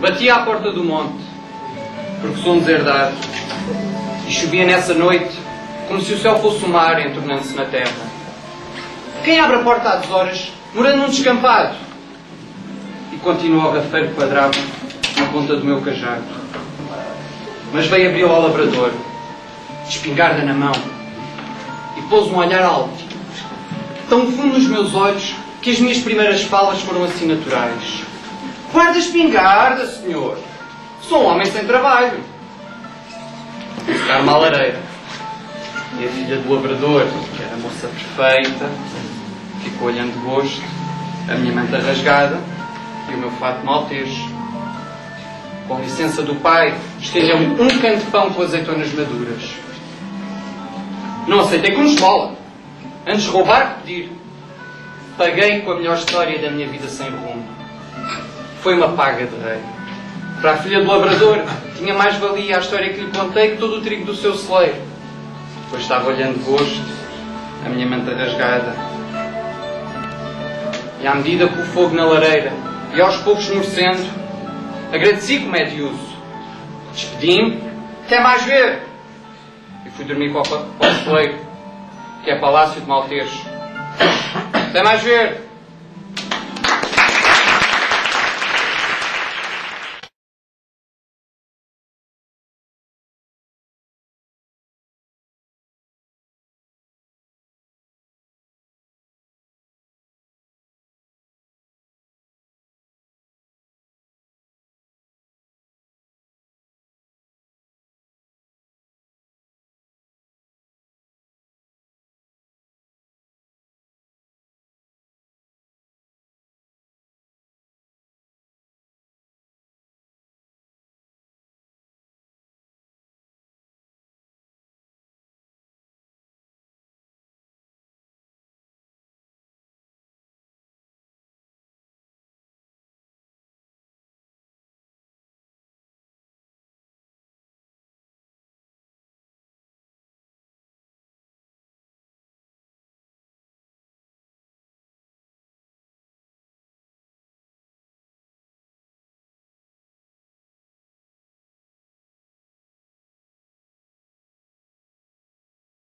Bati à porta do monte, porque sou um deserdado. E chovia nessa noite, como se o céu fosse o mar entornando-se na terra. Quem abre a porta às horas, morando num descampado? E continua o rafeiro quadrado na ponta do meu cajado. Mas veio abrir ao labrador, de espingarda na mão, e pôs um olhar alto, tão fundo nos meus olhos, que as minhas primeiras falas foram assim naturais. Guarda espingarda, senhor. Sou um homem sem trabalho. Ficar-me à lareira. E a filha do labrador, que era moça perfeita, ficou olhando de gosto, a minha manta rasgada e o meu fato maltês. Com licença do pai, estendeu-me um canto de pão com azeitonas maduras. Não aceitei como esmola. Antes roubar que pedir. Paguei com a melhor história da minha vida sem rumo. Foi uma paga de rei. Para a filha do labrador, tinha mais valia a história que lhe contei que todo o trigo do seu celeiro. Pois estava olhando de gosto, a minha manta rasgada. E à medida que o fogo na lareira e aos poucos esmorecendo, agradeci como é de uso. Despedi-me, até mais ver. E fui dormir para o celeiro, que é Palácio de Malteiros. Até mais ver.